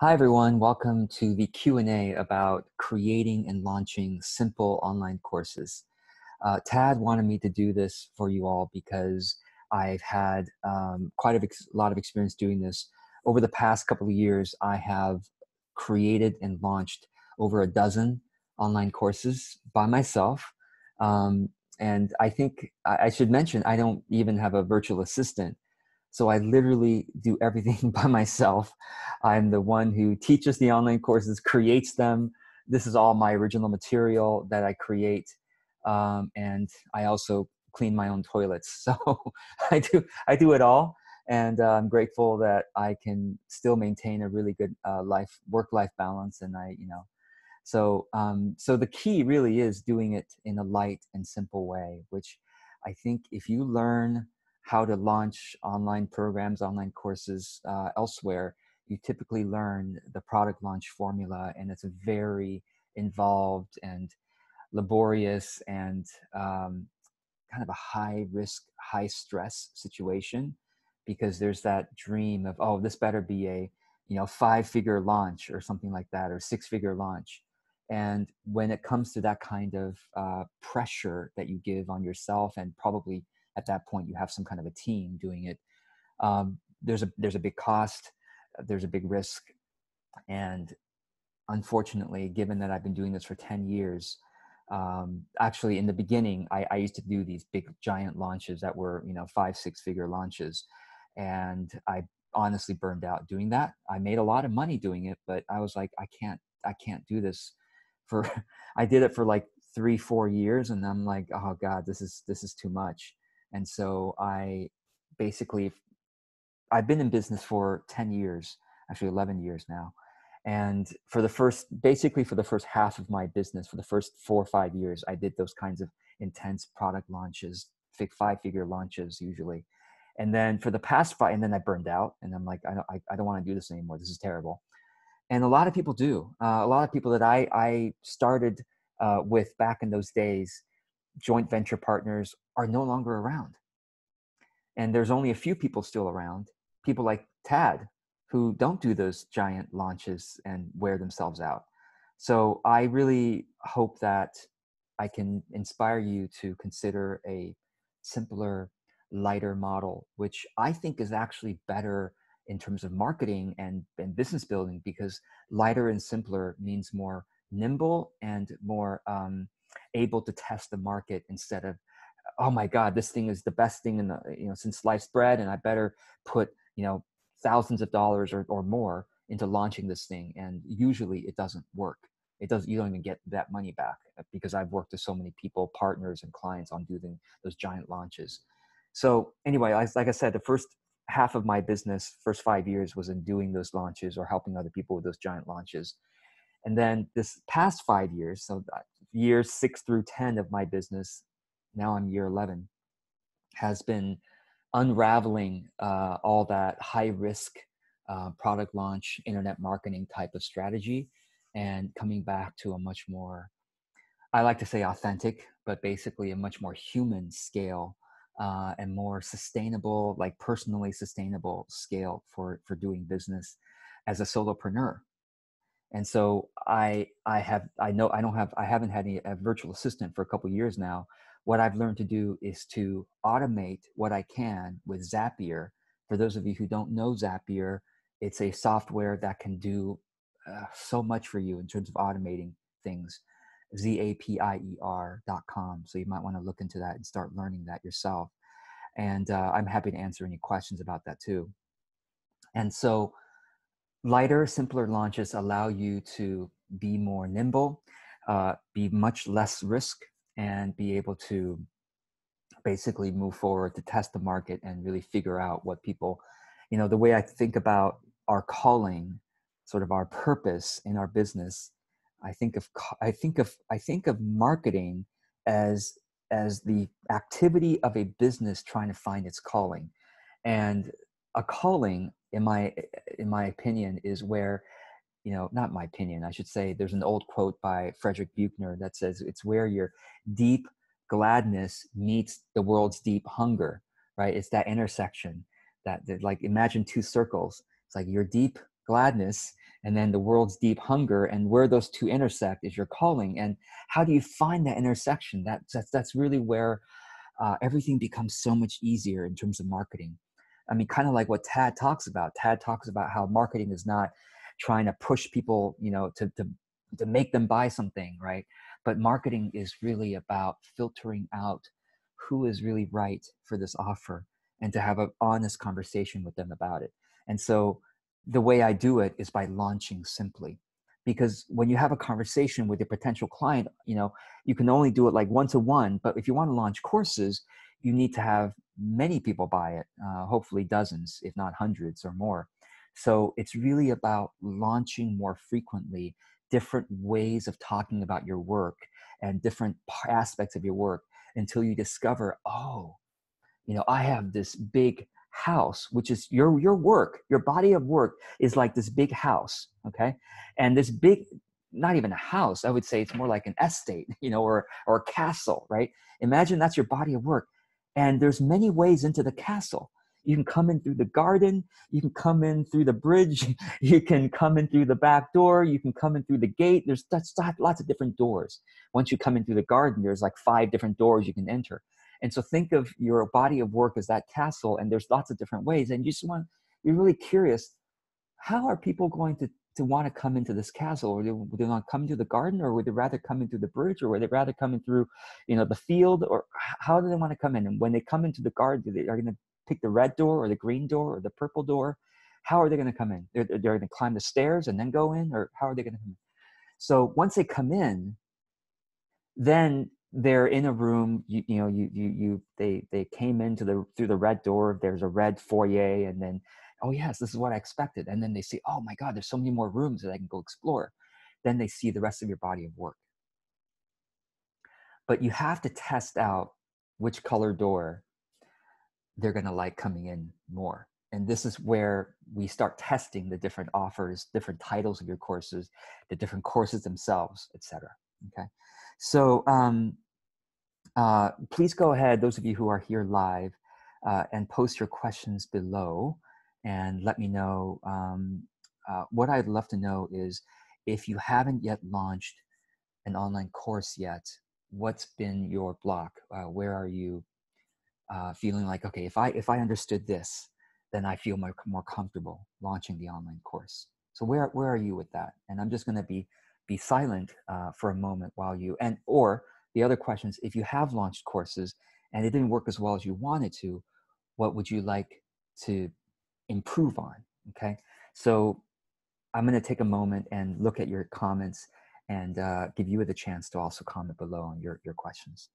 Hi everyone, welcome to the Q&A about creating and launching simple online courses. Uh, Tad wanted me to do this for you all because I've had um, quite a lot of experience doing this. Over the past couple of years, I have created and launched over a dozen online courses by myself. Um, and I think I should mention, I don't even have a virtual assistant so I literally do everything by myself. I'm the one who teaches the online courses, creates them. This is all my original material that I create. Um, and I also clean my own toilets. So I do, I do it all. And uh, I'm grateful that I can still maintain a really good uh, life, work-life balance. And I, you know, so, um, so the key really is doing it in a light and simple way, which I think if you learn how to launch online programs, online courses uh, elsewhere, you typically learn the product launch formula, and it's a very involved and laborious and um, kind of a high risk, high stress situation because there's that dream of oh, this better be a you know five figure launch or something like that or six figure launch. And when it comes to that kind of uh, pressure that you give on yourself and probably at that point you have some kind of a team doing it. Um, there's a there's a big cost uh, there's a big risk. And unfortunately given that i've been doing this for 10 years um, actually in the beginning I, I used to do these big giant launches that were you know five six figure launches. And i honestly burned out doing that. I made a lot of money doing it but i was like i can't i can't do this for i did it for like three four years and i'm like oh god this is this is too much and so i basically i've been in business for 10 years actually 11 years now. And for the first basically for the first half of my business for the first four or five years i did those kinds of intense product launches five figure launches usually. And then for the past five and then i burned out and i'm like i don't, I, I don't want to do this anymore. This is terrible. And a lot of people do. Uh, a lot of people that i i started uh, with back in those days joint venture partners are no longer around. And there's only a few people still around, people like Tad, who don't do those giant launches and wear themselves out. So I really hope that I can inspire you to consider a simpler, lighter model, which I think is actually better in terms of marketing and, and business building because lighter and simpler means more nimble and more um, able to test the market instead of oh my god this thing is the best thing in the you know since sliced bread and i better put you know thousands of dollars or, or more into launching this thing and usually it doesn't work. It does you don't even get that money back uh, because i've worked with so many people partners and clients on doing those giant launches. So anyway like i said the first half of my business first five years was in doing those launches or helping other people with those giant launches. And then this past five years so years six through 10 of my business, now I'm year 11, has been unraveling uh, all that high risk uh, product launch, internet marketing type of strategy, and coming back to a much more, I like to say authentic, but basically a much more human scale uh, and more sustainable, like personally sustainable scale for, for doing business as a solopreneur. And so i i have i know i don't have i haven't had any, a virtual assistant for a couple years now what i've learned to do is to automate what i can with zapier. For those of you who don't know zapier it's a software that can do uh, so much for you in terms of automating things. Z-a-p-i-e-r dot com. So you might want to look into that and start learning that yourself. And uh, i'm happy to answer any questions about that too. And so lighter, simpler launches allow you to be more nimble, uh, be much less risk, and be able to basically move forward to test the market and really figure out what people, you know, the way I think about our calling, sort of our purpose in our business. I think of I think of I think of marketing as as the activity of a business trying to find its calling, and a calling in my in my opinion is where you know not my opinion i should say there's an old quote by frederick Buechner that says it's where your deep gladness meets the world's deep hunger right? It's that intersection that, that like imagine two circles. It's like your deep gladness and then the world's deep hunger and where those two intersect is your calling. And how do you find that intersection? That, that's that's really where uh, everything becomes so much easier in terms of marketing. I mean kind of like what tad talks about. Tad talks about how marketing is not trying to push people you know to, to to make them buy something right but marketing is really about filtering out who is really right for this offer and to have an honest conversation with them about it and so the way I do it is by launching simply. Because when you have a conversation with a potential client, you know, you can only do it like one to one. But if you want to launch courses, you need to have many people buy it, uh, hopefully dozens, if not hundreds or more. So it's really about launching more frequently different ways of talking about your work and different aspects of your work until you discover, oh, you know, I have this big house which is your your work your body of work is like this big house okay? And this big not even a house i would say it's more like an estate you know or or a castle right? Imagine that's your body of work and there's many ways into the castle you can come in through the garden you can come in through the bridge you can come in through the back door you can come in through the gate there's lots of different doors once you come in through the garden there's like five different doors you can enter and so think of your body of work as that castle, and there's lots of different ways. And you just want, you're really curious, how are people going to, to want to come into this castle? Or would they want to come into the garden, or would they rather come into the bridge, or would they rather come in through, you know, the field, or how do they want to come in? And when they come into the garden, they are going to pick the red door, or the green door, or the purple door. How are they going to come in? They're, they're going to climb the stairs and then go in, or how are they going to come in? So once they come in, then they're in a room you, you know you, you you they they came into the through the red door there's a red foyer and then oh yes this is what i expected and then they see oh my god there's so many more rooms that i can go explore then they see the rest of your body of work but you have to test out which color door they're going to like coming in more and this is where we start testing the different offers different titles of your courses the different courses themselves etc okay so um, uh, please go ahead, those of you who are here live, uh, and post your questions below and let me know. Um, uh, what I'd love to know is if you haven't yet launched an online course yet, what's been your block? Uh, where are you uh, feeling like, okay, if I, if I understood this, then I feel more, more comfortable launching the online course. So where, where are you with that? And I'm just going to be be silent uh, for a moment while you and or the other questions if you have launched courses and it didn't work as well as you wanted to what would you like to improve on okay so i'm going to take a moment and look at your comments and uh, give you the chance to also comment below on your, your questions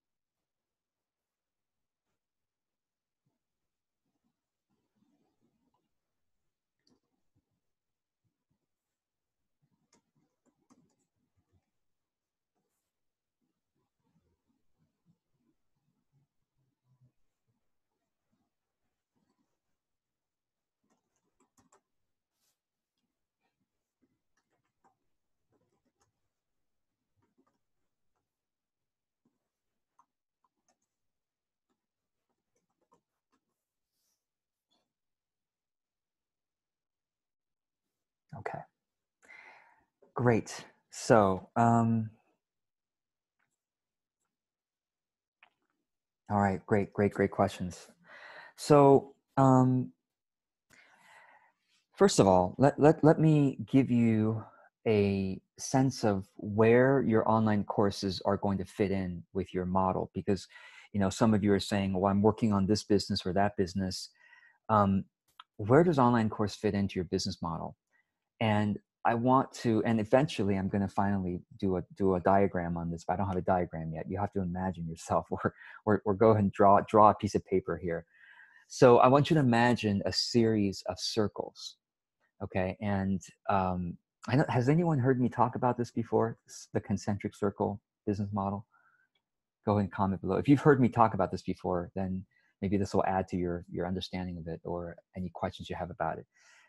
Okay. Great. So, um, all right, great, great, great questions. So, um, first of all, let, let, let me give you a sense of where your online courses are going to fit in with your model because you know some of you are saying well i'm working on this business or that business um, where does online course fit into your business model and I want to, and eventually I'm going to finally do a do a diagram on this, but I don't have a diagram yet. You have to imagine yourself, or or, or go ahead and draw draw a piece of paper here. So I want you to imagine a series of circles, okay? And um, I know, has anyone heard me talk about this before? The concentric circle business model. Go ahead and comment below. If you've heard me talk about this before, then maybe this will add to your your understanding of it or any questions you have about it.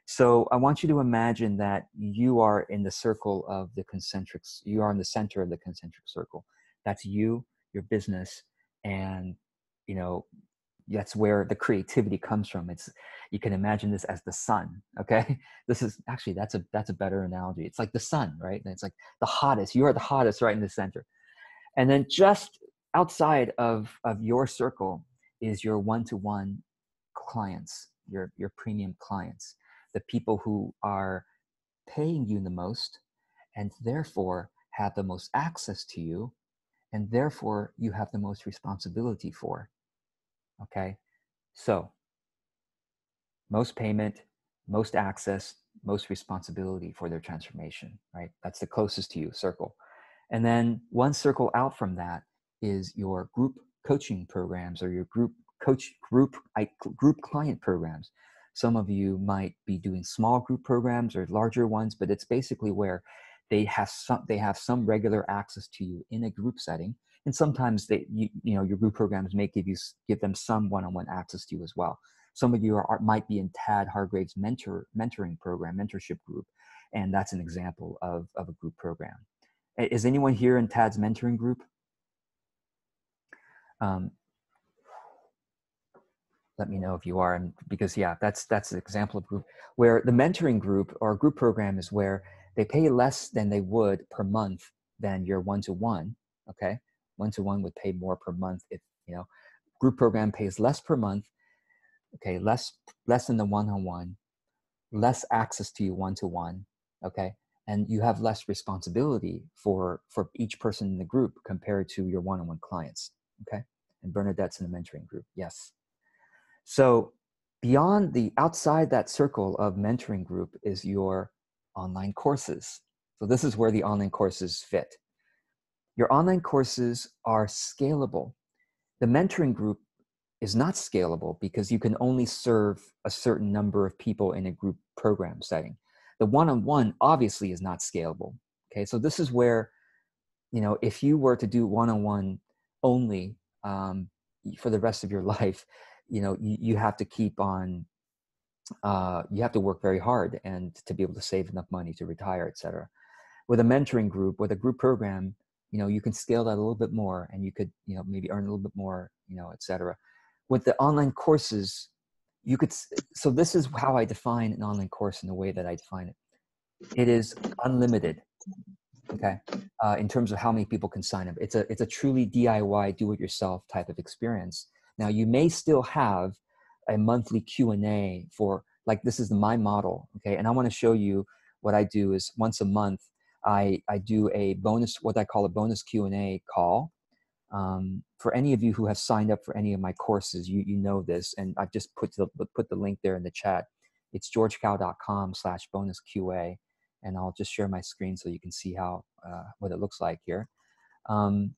So I want you to imagine that you are in the circle of the concentrics. You are in the center of the concentric circle. That's you, your business, and you know that's where the creativity comes from. It's you can imagine this as the sun okay? This is actually that's a that's a better analogy. It's like the sun right? And it's like the hottest you are the hottest right in the center. And then just outside of of your circle is your one-to-one clients your your premium clients the people who are paying you the most and therefore have the most access to you and therefore you have the most responsibility for Okay, so most payment, most access, most responsibility for their transformation, right? That's the closest to you circle. And then one circle out from that is your group coaching programs or your group coach group group client programs. Some of you might be doing small group programs or larger ones, but it's basically where they have some they have some regular access to you in a group setting and sometimes they you, you know your group programs may give you give them some one-on-one access to you as well. Some of you are, might be in tad hargrave's mentor mentoring program mentorship group and that's an example of, of a group program. Is anyone here in tad's mentoring group? Um, let me know if you are and because yeah that's that's an example of group where the mentoring group or group program is where they pay less than they would per month than your one-to-one okay? One to one would pay more per month if you know group program pays less per month okay less less than the one-on-one less access to you one-to-one okay? And you have less responsibility for for each person in the group compared to your one-on-one clients okay? And bernadette's in the mentoring group yes so beyond the outside that circle of mentoring group is your online courses so this is where the online courses fit your online courses are scalable. The mentoring group is not scalable because you can only serve a certain number of people in a group program setting. The one-on-one obviously is not scalable. Okay, so this is where, you know, if you were to do one-on-one only um, for the rest of your life, you know, you, you have to keep on, uh, you have to work very hard and to be able to save enough money to retire, etc. With a mentoring group, with a group program, you know you can scale that a little bit more and you could you know maybe earn a little bit more you know etc with the online courses you could so this is how i define an online course in the way that i define it. It is unlimited okay uh, in terms of how many people can sign up. It's a it's a truly diy do it yourself type of experience now you may still have a monthly q&a for like this is the my model okay and i want to show you what i do is once a month I, I do a bonus, what I call a bonus Q&A call. Um, for any of you who have signed up for any of my courses, you, you know this, and I've just put the, put the link there in the chat. It's georgekao.com slash bonus QA, and I'll just share my screen so you can see how, uh, what it looks like here. Um,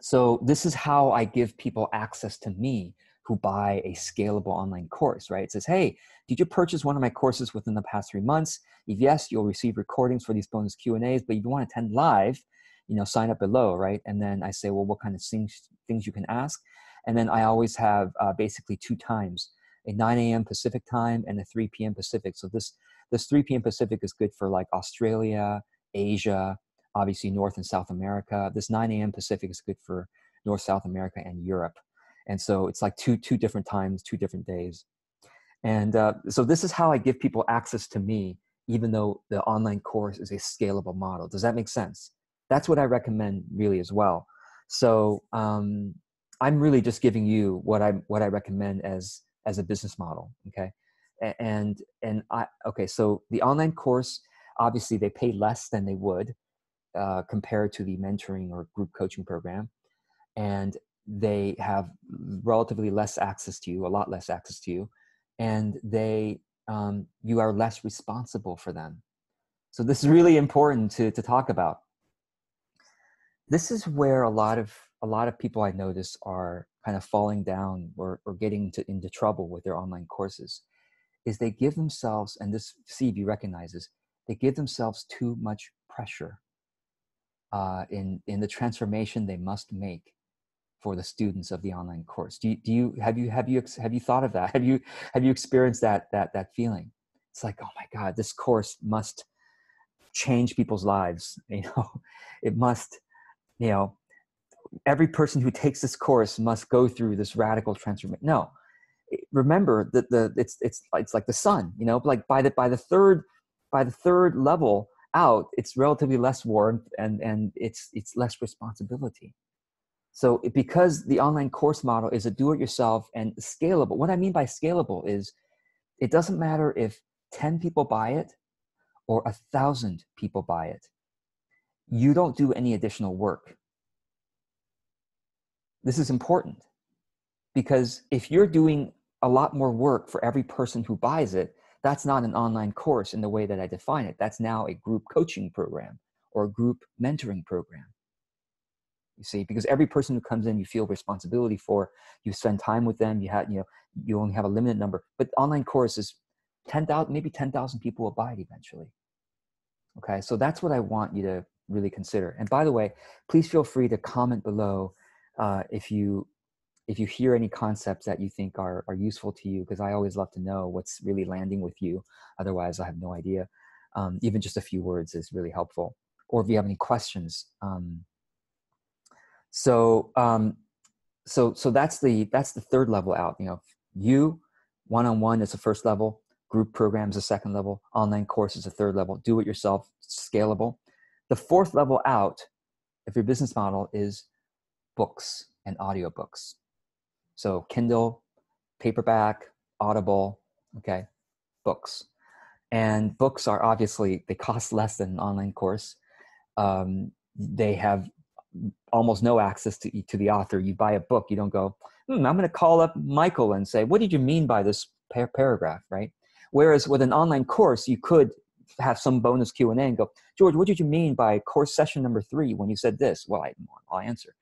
so this is how I give people access to me who buy a scalable online course, right? It says, hey, did you purchase one of my courses within the past three months? If yes, you'll receive recordings for these bonus Q&As, but if you want to attend live, you know, sign up below, right? And then I say, well, what kind of things, things you can ask? And then I always have uh, basically two times, a 9 a.m. Pacific time and a 3 p.m. Pacific. So this, this 3 p.m. Pacific is good for like Australia, Asia, obviously North and South America. This 9 a.m. Pacific is good for North, South America, and Europe and so it's like two two different times two different days and uh, so this is how i give people access to me even though the online course is a scalable model does that make sense that's what i recommend really as well so um, i'm really just giving you what i what i recommend as as a business model okay and and i okay so the online course obviously they pay less than they would uh, compared to the mentoring or group coaching program and they have relatively less access to you, a lot less access to you, and they um, you are less responsible for them. So this is really important to to talk about. This is where a lot of a lot of people I notice are kind of falling down or, or getting into, into trouble with their online courses is they give themselves, and this CB recognizes, they give themselves too much pressure uh, in, in the transformation they must make for the students of the online course do you, do you have you have you have you thought of that have you have you experienced that that that feeling it's like oh my god this course must change people's lives you know it must you know every person who takes this course must go through this radical transformation. No, remember that the it's it's it's like the sun. You know, like by the by the third by the third level out, it's relatively less warmth and and it's it's less responsibility. So because the online course model is a do-it-yourself and scalable. What I mean by scalable is it doesn't matter if 10 people buy it or a thousand people buy it. You don't do any additional work. This is important because if you're doing a lot more work for every person who buys it, that's not an online course in the way that I define it. That's now a group coaching program or a group mentoring program. You see, because every person who comes in, you feel responsibility for. You spend time with them. You have, you know, you only have a limited number. But online courses, ten thousand, maybe ten thousand people will buy it eventually. Okay, so that's what I want you to really consider. And by the way, please feel free to comment below uh, if you if you hear any concepts that you think are, are useful to you, because I always love to know what's really landing with you. Otherwise, I have no idea. Um, even just a few words is really helpful. Or if you have any questions. Um, so, um, so, so that's the that's the third level out. You know, you one on one is the first level. Group programs the second level. Online course is the third level. Do it yourself, scalable. The fourth level out, if your business model is books and audiobooks. So Kindle, paperback, Audible, okay, books. And books are obviously, they cost less than an online course. Um, they have almost no access to, to the author. You buy a book, you don't go, hmm, I'm going to call up Michael and say, what did you mean by this par- paragraph, right? Whereas with an online course, you could have some bonus Q&A and go, George, what did you mean by course session number three when you said this? Well, I, I'll answer.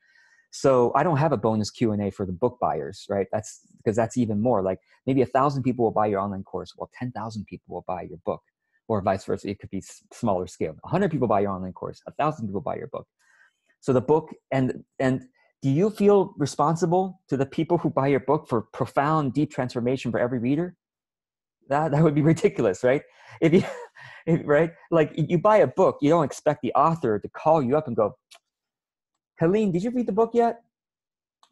So I don't have a bonus Q&A for the book buyers, right? That's because that's even more like maybe a thousand people will buy your online course. Well, 10,000 people will buy your book or vice versa. It could be smaller scale. 100 people buy your online course. A thousand people buy your book. So the book and, and do you feel responsible to the people who buy your book for profound, deep transformation for every reader? That, that would be ridiculous, right? If you, if, right? Like you buy a book, you don't expect the author to call you up and go, Helene, did you read the book yet?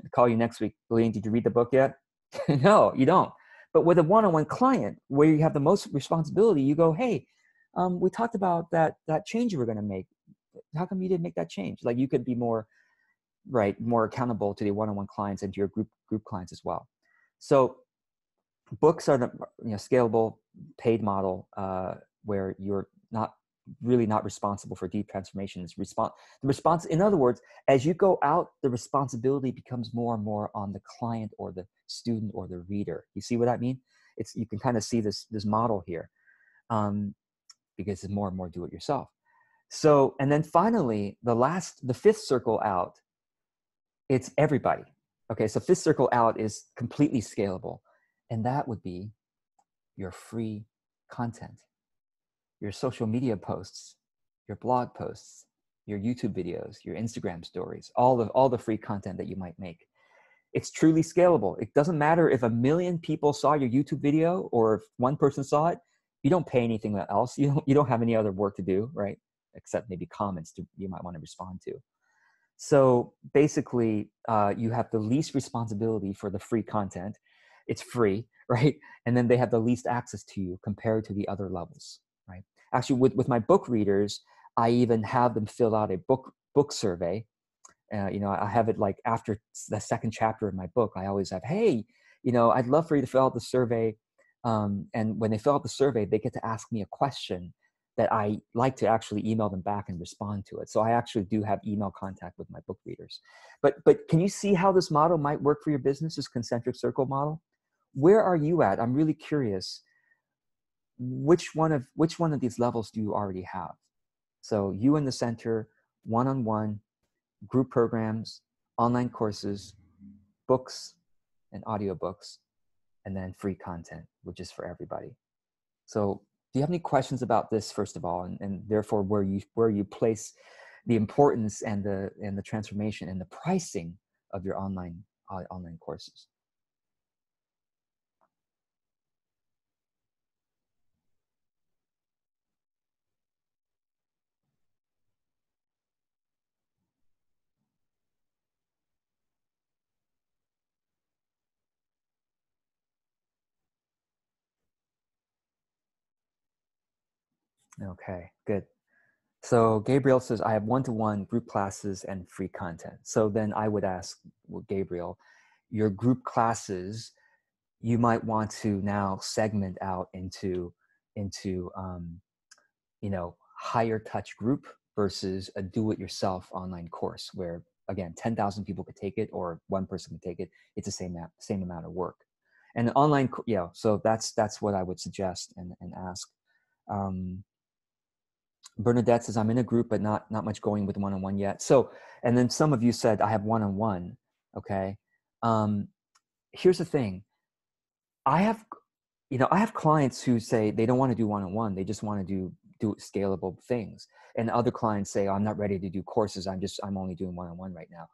I'll call you next week. Helene, did you read the book yet? no, you don't. But with a one-on-one client where you have the most responsibility, you go, hey, um, we talked about that that change you were going to make. How come you didn't make that change? Like you could be more, right, more accountable to the one-on-one clients and to your group group clients as well. So, books are the you know scalable paid model uh, where you're not really not responsible for deep transformation is response the response in other words as you go out the responsibility becomes more and more on the client or the student or the reader. You see what i mean? It's you can kind of see this this model here um, because it's more and more do it yourself so and then finally the last the fifth circle out it's everybody. Okay so fifth circle out is completely scalable and that would be your free content your social media posts, your blog posts, your YouTube videos, your Instagram stories, all the all the free content that you might make. It's truly scalable. It doesn't matter if a million people saw your YouTube video or if one person saw it. You don't pay anything else. You don't you don't have any other work to do, right? Except maybe comments to, you might want to respond to. So basically, uh, you have the least responsibility for the free content. It's free, right? And then they have the least access to you compared to the other levels actually with, with my book readers i even have them fill out a book book survey. Uh, you know i have it like after the second chapter of my book i always have hey you know i'd love for you to fill out the survey. Um, and when they fill out the survey they get to ask me a question that i like to actually email them back and respond to it. So i actually do have email contact with my book readers. But but can you see how this model might work for your business this concentric circle model? Where are you at? I'm really curious which one of which one of these levels do you already have? So you in the center one-on-one group programs online courses books and audiobooks and then free content which is for everybody. So do you have any questions about this first of all and, and therefore where you where you place the importance and the and the transformation and the pricing of your online uh, online courses Okay, good. So Gabriel says, I have one to one group classes and free content. So then I would ask well, Gabriel, your group classes, you might want to now segment out into, into um, you know, higher touch group versus a do it yourself online course where again 10,000 people could take it or one person could take it it's the same same amount of work and online yeah so that's that's what i would suggest and, and ask um, bernadette says i'm in a group but not not much going with one-on-one yet. So and then some of you said i have one-on-one okay? Um, here's the thing. I have you know i have clients who say they don't want to do one-on-one they just want to do do scalable things. And other clients say oh, i'm not ready to do courses i'm just i'm only doing one-on-one right now.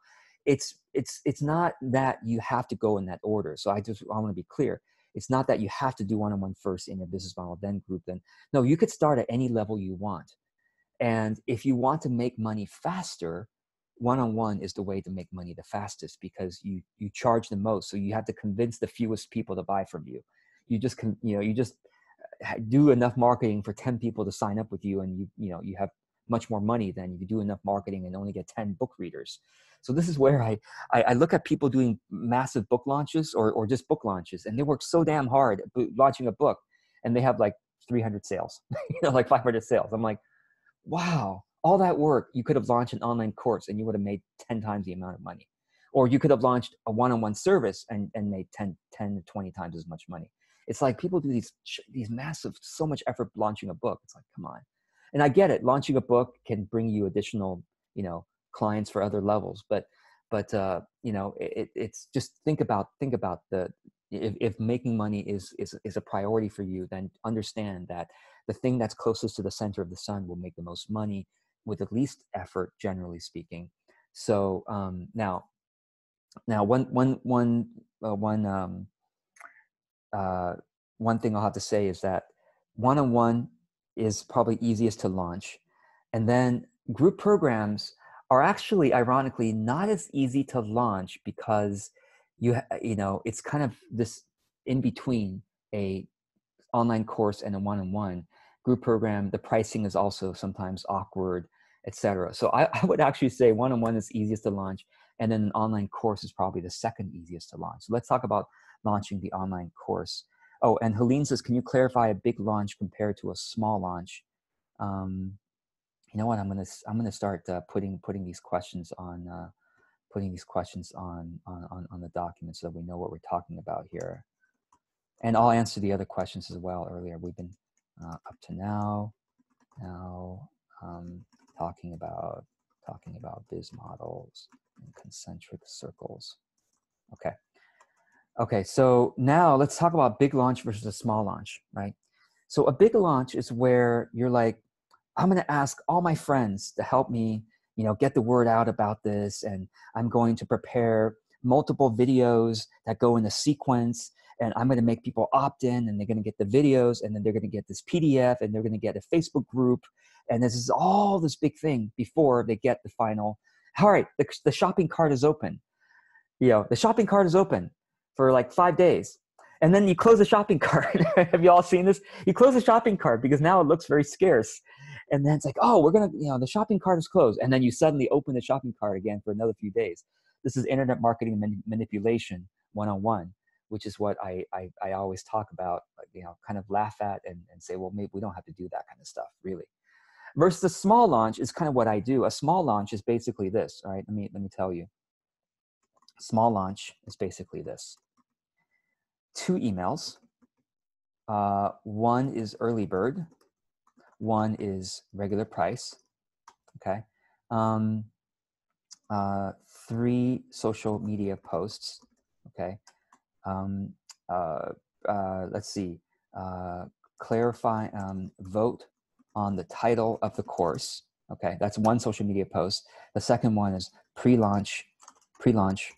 It's it's it's not that you have to go in that order. So i just i want to be clear. It's not that you have to do one-on-one first in your business model then group then no you could start at any level you want and if you want to make money faster one-on-one is the way to make money the fastest because you you charge the most so you have to convince the fewest people to buy from you you just can you know you just uh, do enough marketing for 10 people to sign up with you and you you know you have much more money than you do enough marketing and only get 10 book readers. So this is where I, I, I look at people doing massive book launches or, or just book launches and they work so damn hard launching a book and they have like 300 sales, you know, like 500 sales. I'm like, wow, all that work, you could have launched an online course and you would have made 10 times the amount of money. Or you could have launched a one-on-one service and, and made 10, 10 to 20 times as much money. It's like people do these, these massive, so much effort launching a book. It's like, come on and I get it. Launching a book can bring you additional, you know, clients for other levels. But, but uh, you know, it, it's just think about think about the if, if making money is is is a priority for you, then understand that the thing that's closest to the center of the sun will make the most money with the least effort, generally speaking. So um, now, now one one one uh, one um, uh, one thing I'll have to say is that one-on-one is probably easiest to launch. And then group programs are actually ironically not as easy to launch because you you know it's kind of this in between a online course and a one-on-one group program the pricing is also sometimes awkward etc so I, I would actually say one-on-one is easiest to launch and then an online course is probably the second easiest to launch so let's talk about launching the online course Oh, and Helene says, can you clarify a big launch compared to a small launch? Um, you know what? I'm gonna I'm gonna start uh, putting putting these questions on uh, putting these questions on, on on the document so that we know what we're talking about here. And I'll answer the other questions as well. Earlier, we've been uh, up to now now um, talking about talking about biz models and concentric circles. Okay. Okay, so now let's talk about big launch versus a small launch, right? So a big launch is where you're like, I'm going to ask all my friends to help me, you know, get the word out about this, and I'm going to prepare multiple videos that go in a sequence, and I'm going to make people opt in, and they're going to get the videos, and then they're going to get this PDF, and they're going to get a Facebook group, and this is all this big thing before they get the final. All right, the, the shopping cart is open. You know, the shopping cart is open for like five days. And then you close the shopping cart. Have you all seen this? You close the shopping cart because now it looks very scarce. And then it's like, oh, we're to, you know, the shopping cart is closed. And then you suddenly open the shopping cart again for another few days. This is internet marketing man- manipulation one on one, which is what I, I, I always talk about, you know, kind of laugh at and, and say, well, maybe we don't have to do that kind of stuff, really. Versus a small launch is kind of what I do. A small launch is basically this, all right? Let me, let me tell you. Small launch is basically this two emails. Uh, one is early bird, one is regular price. Okay. Um, uh, three social media posts. Okay. Um, uh, uh, let's see. Uh, clarify, um, vote on the title of the course. Okay, that's one social media post. The second one is pre-launch, pre-launch,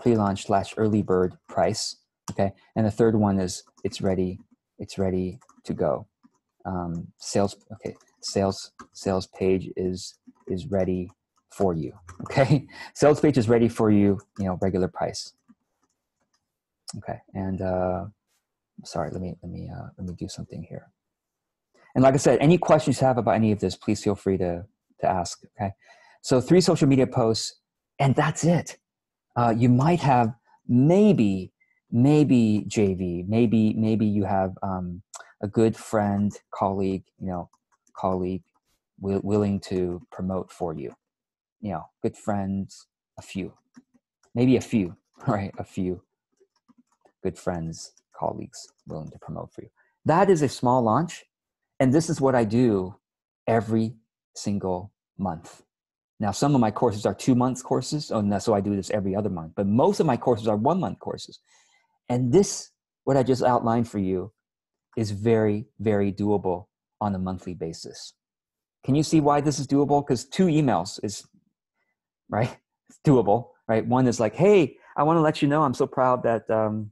pre-launch slash early bird price okay and the third one is it's ready it's ready to go um, sales okay sales sales page is is ready for you okay sales page is ready for you you know regular price okay and uh sorry let me let me uh let me do something here And like I said, any questions you have about any of this, please feel free to, to ask. Okay. So three social media posts, and that's it. Uh, you might have maybe, maybe JV, maybe, maybe you have um, a good friend, colleague, you know, colleague willing to promote for you. You know, good friends, a few, maybe a few, right? A few good friends, colleagues willing to promote for you. That is a small launch. And this is what I do every single month. Now, some of my courses are two months courses, and so I do this every other month. But most of my courses are one month courses. And this, what I just outlined for you, is very, very doable on a monthly basis. Can you see why this is doable? Because two emails is, right? It's doable, right? One is like, hey, I want to let you know I'm so proud that um,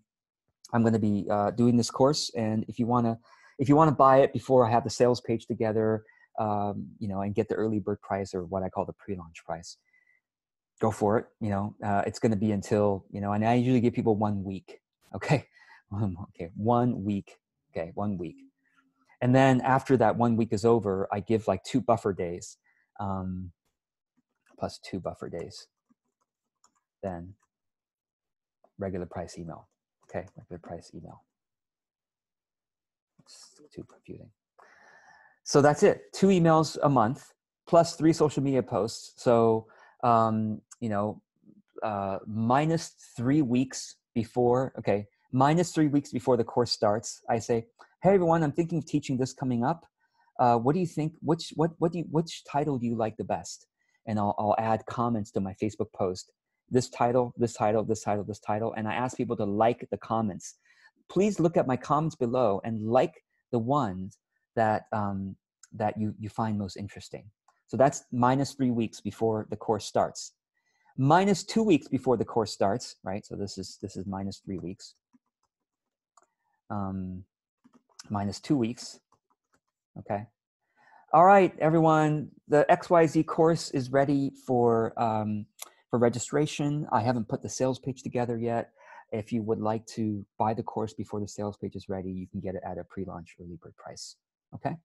I'm going to be uh, doing this course, and if you want to, if you want to buy it before I have the sales page together, um, you know, and get the early bird price or what I call the pre-launch price, go for it. You know, uh, it's going to be until you know, and I usually give people one week. Okay, okay, one week. Okay, one week, and then after that one week is over, I give like two buffer days, um, plus two buffer days. Then regular price email. Okay, regular price email. It's too confusing. So that's it. Two emails a month plus three social media posts. So um, you know, uh, minus three weeks before. Okay, minus three weeks before the course starts. I say, hey everyone, I'm thinking of teaching this coming up. Uh, what do you think? Which what what do you which title do you like the best? And I'll I'll add comments to my Facebook post this title, this title, this title, this title, and I ask people to like the comments. Please look at my comments below and like the ones that um, that you you find most interesting. So that's minus three weeks before the course starts. Minus two weeks before the course starts, right? So this is this is minus three weeks. Um, minus two weeks. Okay. All right, everyone. The XYZ course is ready for um, for registration. I haven't put the sales page together yet. If you would like to buy the course before the sales page is ready, you can get it at a pre-launch early bird price. Okay.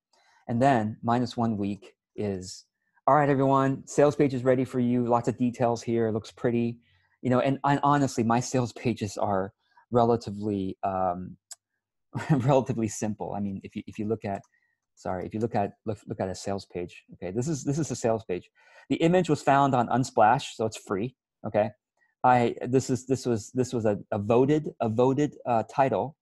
And then minus one week is all right, everyone, sales page is ready for you. Lots of details here. It looks pretty, you know, and, and honestly, my sales pages are relatively, um, relatively simple. I mean, if you, if you look at, sorry, if you look at, look, look at a sales page, okay, this is, this is a sales page. The image was found on Unsplash, so it's free. Okay, I this is this was this was a, a voted a voted uh, title.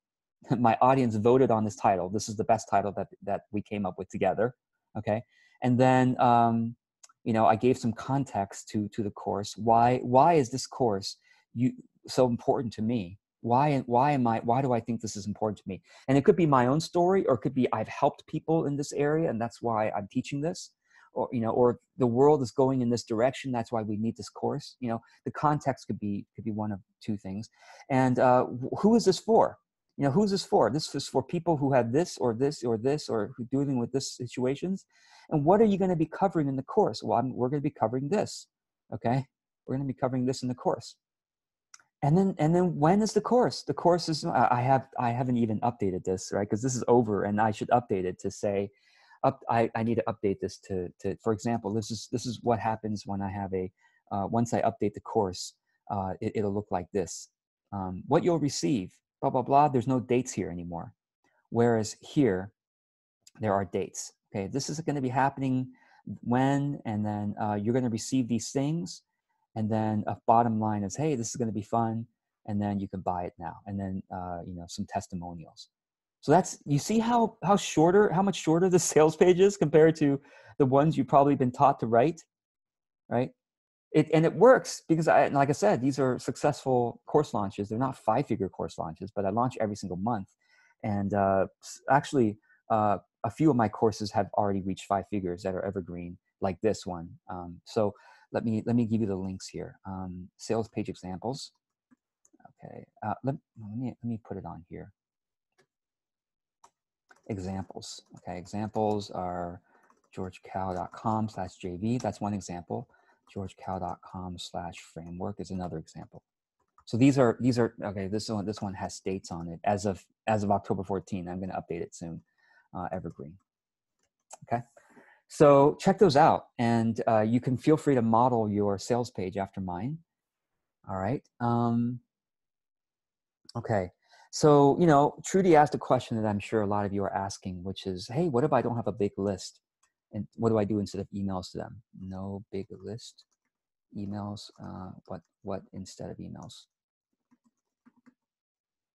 My audience voted on this title. This is the best title that that we came up with together. Okay, and then um, you know I gave some context to to the course. Why why is this course you so important to me? Why and why am I why do I think this is important to me? And it could be my own story, or it could be I've helped people in this area, and that's why I'm teaching this or you know or the world is going in this direction that's why we need this course you know the context could be could be one of two things and uh, who is this for you know who's this for? This is for people who have this or this or this or who dealing with this situations. And what are you going to be covering in the course? Well I'm, we're going to be covering this okay? We're going to be covering this in the course. And then and then when is the course? The course is i have i haven't even updated this right? Because this is over and i should update it to say up, I, I need to update this to, to, for example, this is, this is what happens when I have a, uh, once I update the course, uh, it, will look like this. Um, what you'll receive, blah, blah, blah, there's no dates here anymore. Whereas here, there are dates. Okay, this is going to be happening when, and then uh, you're going to receive these things. And then a bottom line is, hey, this is going to be fun. And then you can buy it now. And then, uh, you know, some testimonials. So that's you see how how shorter how much shorter the sales page is compared to the ones you've probably been taught to write, right? It and it works because I like I said these are successful course launches. They're not five figure course launches, but I launch every single month, and uh, actually uh, a few of my courses have already reached five figures that are evergreen, like this one. Um, so let me let me give you the links here. Um, sales page examples. Okay, uh, let, let me let me put it on here examples. Okay, examples are georgekao.com slash JV. That's one example. georgekao.com slash framework is another example. So these are these are okay. This one this one has dates on it as of as of October 14. I'm going to update it soon. Uh, evergreen. Okay. So check those out, and uh, you can feel free to model your sales page after mine. All right. Um, okay. So you know, Trudy asked a question that I'm sure a lot of you are asking, which is, "Hey, what if I don't have a big list? And what do I do instead of emails to them? No big list, emails. Uh, what what instead of emails?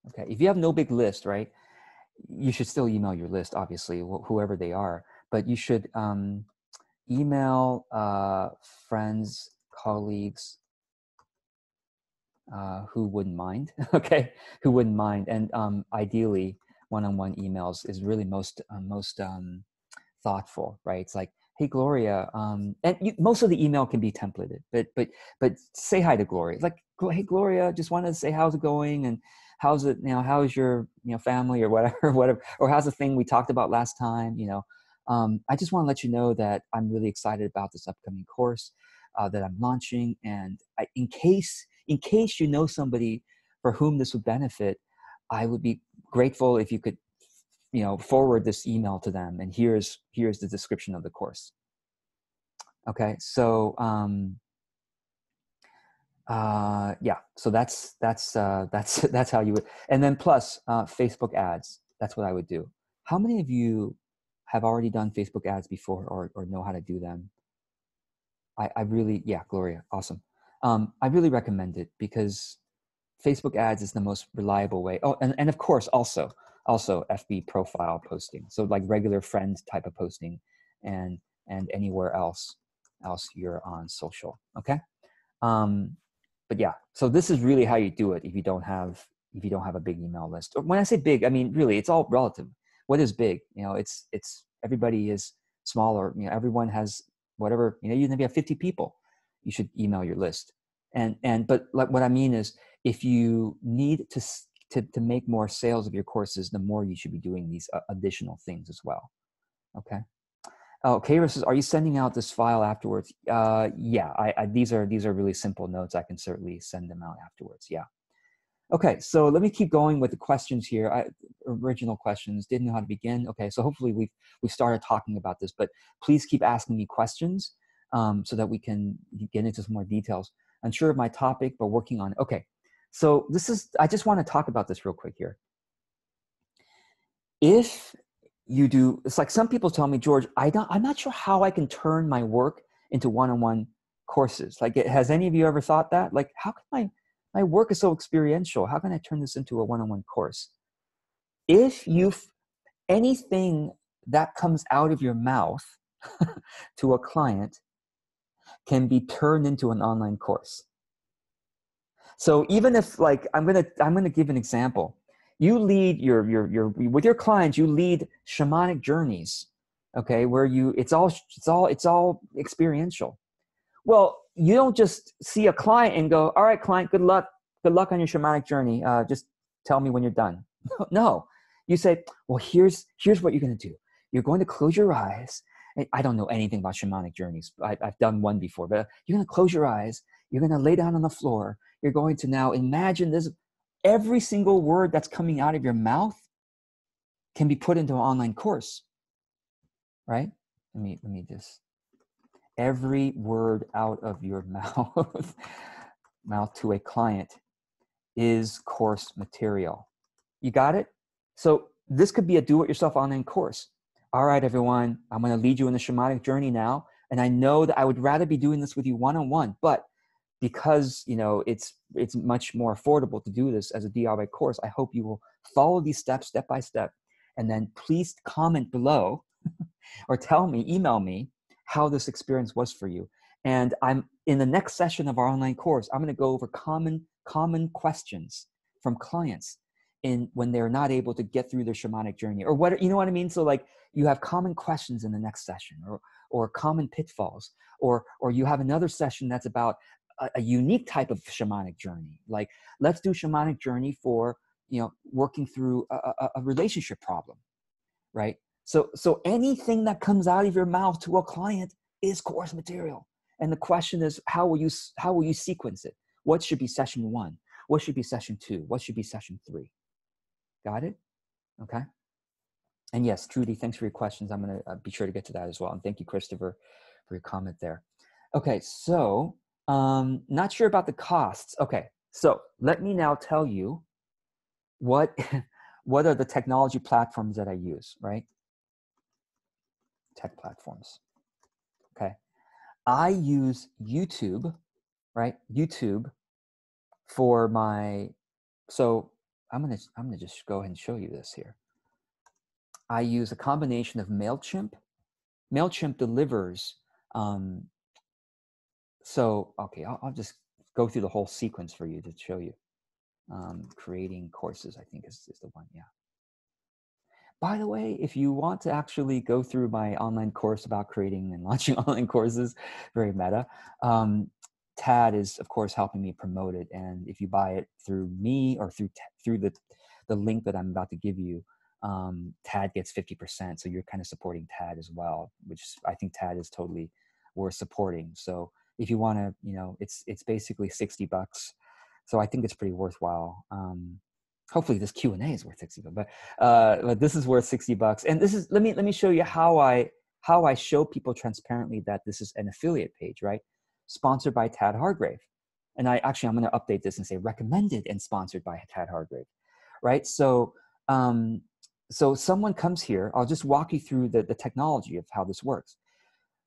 Okay. If you have no big list, right? You should still email your list, obviously, wh- whoever they are but you should um, email uh, friends, colleagues uh, who wouldn't mind. okay, who wouldn't mind, and um, ideally, one-on-one emails is really most uh, most um, thoughtful, right? It's like, hey, Gloria, um, and you, most of the email can be templated, but but but say hi to Gloria. Like, hey, Gloria, just wanted to say how's it going and how's it you know how's your you know family or whatever whatever or how's the thing we talked about last time you know um, I just want to let you know that I'm really excited about this upcoming course uh, that I'm launching. And I, in case in case you know somebody for whom this would benefit, I would be grateful if you could, you know, forward this email to them. And here's here's the description of the course. Okay, so um, uh, yeah, so that's that's uh, that's that's how you would. And then plus uh, Facebook ads. That's what I would do. How many of you have already done Facebook ads before or, or know how to do them, I, I really, yeah, Gloria, awesome. Um, I really recommend it because Facebook ads is the most reliable way. Oh, and, and of course, also, also FB profile posting. So like regular friend type of posting and, and anywhere else, else you're on social. Okay. Um, but yeah, so this is really how you do it if you don't have, if you don't have a big email list. When I say big, I mean, really, it's all relative what is big you know it's it's everybody is smaller you know everyone has whatever you know you maybe have 50 people you should email your list and and but like what i mean is if you need to to, to make more sales of your courses the more you should be doing these uh, additional things as well okay oh Kara says are you sending out this file afterwards uh yeah I, I these are these are really simple notes i can certainly send them out afterwards yeah Okay, so let me keep going with the questions here. I, original questions, didn't know how to begin. Okay, so hopefully we've, we started talking about this, but please keep asking me questions um, so that we can get into some more details. Unsure of my topic, but working on it. Okay, so this is, I just want to talk about this real quick here. If you do, it's like some people tell me, George, I don't, I'm not sure how I can turn my work into one-on-one courses. Like, has any of you ever thought that? Like, how can I, my work is so experiential. How can I turn this into a one on one course? If you, anything that comes out of your mouth to a client can be turned into an online course. So even if like I'm gonna I'm gonna give an example. You lead your your your with your clients. You lead shamanic journeys, okay, where you it's all it's all it's all experiential. Well, you don't just see a client and go, all right, client, good luck. Good luck on your shamanic journey. Uh, just tell me when you're done. no, you say, well, here's, here's what you're to do. You're going to close your eyes. I don't know anything about shamanic journeys. I, I've done one before, but you're going to close your eyes. You're going to lay down on the floor. You're going to now imagine this. Every single word that's coming out of your mouth can be put into an online course, right? Let me, let me just every word out of your mouth, mouth to a client is course material. You got it? So this could be a do-it-yourself online course. All right, everyone, I'm going to lead you in the shamanic journey now. And I know that I would rather be doing this with you one-on-one, but because you know it's it's much more affordable to do this as a DIY course, I hope you will follow these steps step by step. And then please comment below or tell me, email me how this experience was for you. And I'm in the next session of our online course, I'm going to go over common common questions from clients in when they're not able to get through their shamanic journey or what you know what I mean? So like you have common questions in the next session or or common pitfalls or or you have another session that's about a, unique type of shamanic journey. Like let's do shamanic journey for you know working through a, a, a relationship problem, right? So, so anything that comes out of your mouth to a client is course material. And the question is, how will you, how will you sequence it? What should be session one? What should be session two? What should be session three? Got it? Okay. and yes, Trudy, thanks for your questions. I'm going to uh, be sure to get to that as well. And thank you, Christopher, for your comment there. Okay, so um, not sure about the costs. Okay, so let me now tell you what what are the technology platforms that I use, right? Tech platforms. Okay. I use YouTube, right? YouTube for my so I'm gonna I'm gonna just go ahead and show you this here. I use a combination of MailChimp. MailChimp delivers um, so, okay, I'll, I'll, just go through the whole sequence for you to show you. Um, creating courses, I think is, is the one, yeah. By the way, if you want to actually go through my online course about creating and launching online courses, very meta, um, Tad is of course helping me promote it. And if you buy it through me or through through the the link that I'm about to give you, um, Tad gets 50%. So you're kind of supporting Tad as well, which I think Tad is totally worth supporting. So if you want to you know it's it's basically 60 bucks. So i think it's pretty worthwhile. Um hopefully this q&a is worth 60 bucks but uh but this is worth 60 bucks. And this is let me let me show you how i how i show people transparently that this is an affiliate page right? Sponsored by tad hargrave. And i actually i'm going to update this and say recommended and sponsored by tad hargrave right? So um so someone comes here i'll just walk you through the, the technology of how this works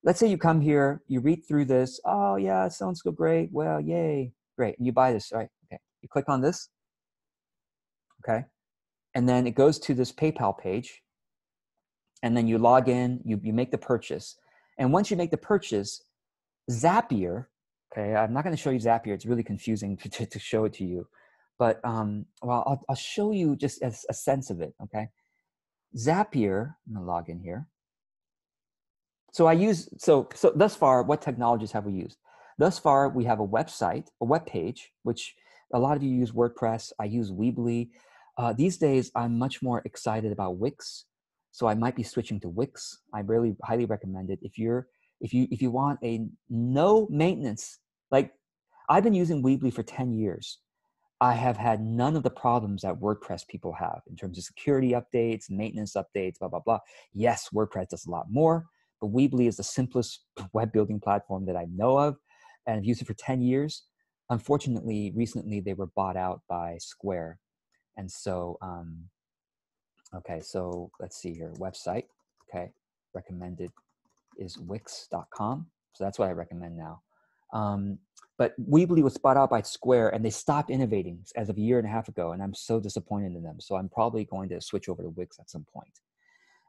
let's say you come here, you read through this. Oh yeah, it sounds so great. Well, yay, great. And you buy this, right? Okay. You click on this. Okay. And then it goes to this PayPal page. And then you log in, you, you make the purchase. And once you make the purchase, Zapier, okay, I'm not going to show you Zapier. It's really confusing to, to, to show it to you. But um, well, I'll, I'll show you just as a sense of it, okay? Zapier, I'm going to log in here so I use so so thus far, what technologies have we used? Thus far, we have a website, a web page, which a lot of you use WordPress. I use Weebly. Uh, these days, I'm much more excited about Wix, so I might be switching to Wix. I really highly recommend it if you're if you if you want a no maintenance like I've been using Weebly for ten years. I have had none of the problems that WordPress people have in terms of security updates, maintenance updates, blah blah blah. Yes, WordPress does a lot more but Weebly is the simplest web building platform that I know of, and I've used it for 10 years. Unfortunately, recently they were bought out by Square. And so, um, okay, so let's see here website. Okay, recommended is wix.com. So that's what I recommend now. Um, but Weebly was bought out by Square and they stopped innovating as of a year and a half ago. And I'm so disappointed in them. So I'm probably going to switch over to Wix at some point.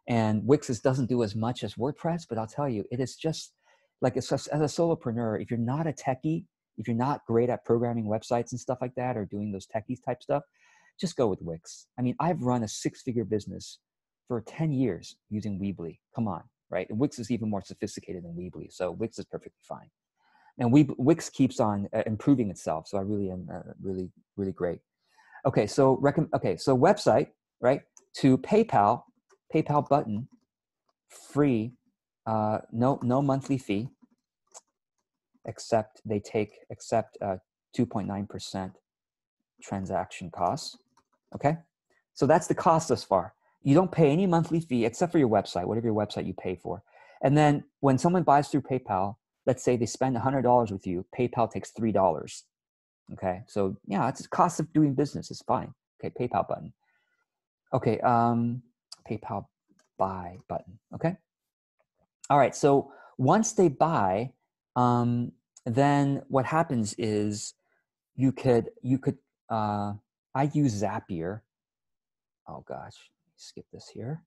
And Wix doesn't do as much as WordPress, but I'll tell you, it is just like as a solopreneur, if you're not a techie, if you're not great at programming websites and stuff like that or doing those techies type stuff, just go with Wix. I mean, I've run a six figure business for 10 years using Weebly. Come on, right? And Wix is even more sophisticated than Weebly. So Wix is perfectly fine. And we, Wix keeps on uh, improving itself. So I really am uh, really, really great. Okay, so rec- okay, so website, right? To PayPal, PayPal button, free, uh, no no monthly fee, except they take except uh, 2.9% transaction costs. Okay, so that's the cost thus far. You don't pay any monthly fee except for your website, whatever your website you pay for. And then when someone buys through PayPal, let's say they spend $100 with you, PayPal takes $3. Okay, so yeah, it's the cost of doing business. It's fine. Okay, PayPal button. Okay, um, PayPal buy button. Okay. All right. So once they buy, um, then what happens is you could you could uh, I use Zapier. Oh gosh, skip this here.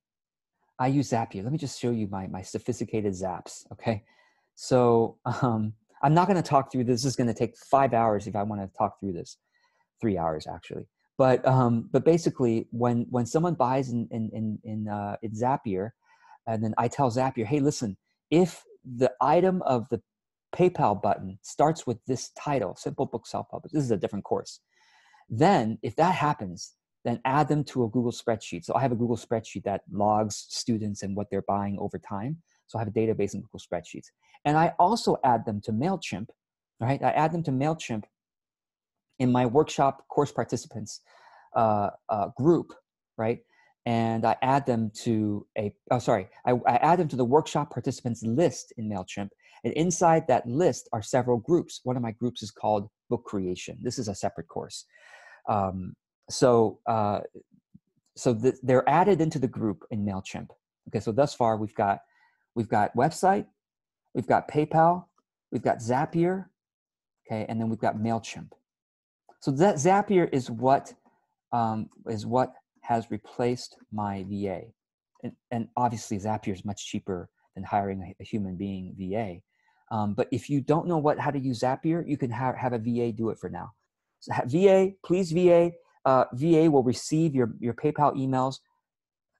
I use Zapier. Let me just show you my my sophisticated Zaps. Okay. So um, I'm not going to talk through this. This is going to take five hours if I want to talk through this. Three hours actually. But um, but basically, when when someone buys in in in in, uh, in Zapier, and then I tell Zapier, hey, listen, if the item of the PayPal button starts with this title, Simple Book Self Publish. This is a different course. Then, if that happens, then add them to a Google spreadsheet. So I have a Google spreadsheet that logs students and what they're buying over time. So I have a database in Google spreadsheets. And I also add them to MailChimp, right? I add them to MailChimp in my workshop course participants uh, uh, group, right? and I add them to a, oh, sorry, I, I add them to the workshop participants list in MailChimp. And inside that list are several groups. One of my groups is called Book Creation. This is a separate course. Um, so uh, so th- they're added into the group in Mailchimp. Okay, so thus far we've got we've got website, we've got PayPal, we've got Zapier, okay, and then we've got Mailchimp. So that Zapier is what um, is what has replaced my VA, and, and obviously Zapier is much cheaper than hiring a, human being VA. Um, but if you don't know what how to use Zapier, you can have, have a VA do it for now. So VA, please VA, uh, VA will receive your, your PayPal emails.